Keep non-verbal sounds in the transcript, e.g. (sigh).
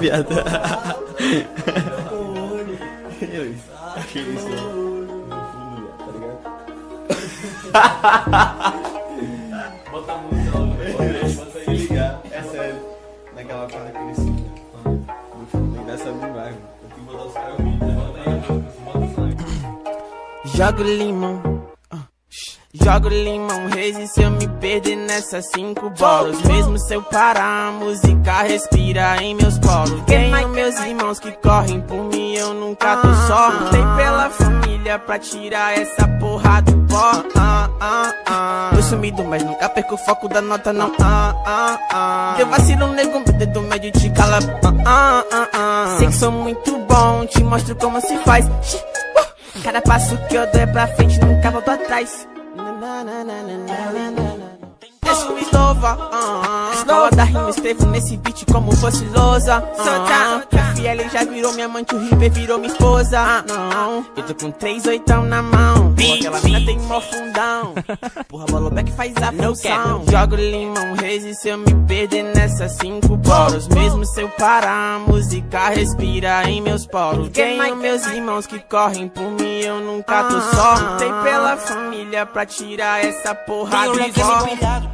Viado. Som no fundo, tá ligado? Bota a música logo, bota Se ligar, é sério. Naquela parte daquele som. No fundo, engraçado demais, mano. Tem que botar os caras ouvindo? Bota aí, bota o som. Jogo limão. Ah, Jogo limão, reis e se eu me perder nessas cinco bolas. Mesmo se eu parar, a música respira em meus poros. Tenho meus irmãos que correm por mim, eu nunca tô só. Lutei pela família pra tirar essa porra do pó. Ah, ah, ah. Tô sumido, mas nunca perco o foco da nota não. Ah, ah, ah. Eu vacilo, nego, meu dedo médio te cala. Ah, ah, ah, ah. Sei que sou muito bom, te mostro como se faz. Uh. Cada passo que eu dou é pra frente, nunca volto atrás. This is over. Uh. Escola da rima, escrevo nesse beat como fosse lousa. Ah, a Fiel já virou minha amante, o River virou minha esposa. Ah, não, eu tô com três oitão na mão. Aquela mina tem mó fundão. (laughs) Porra, Bolobeck faz a função. Jogo limão, reis e se eu me perder nessas cinco bolas. Mesmo se eu parar, a música respira em meus poros. Tenho meus irmãos que correm por mim, eu nunca tô só. Lutei pela família pra tirar essa porra pó. empilhado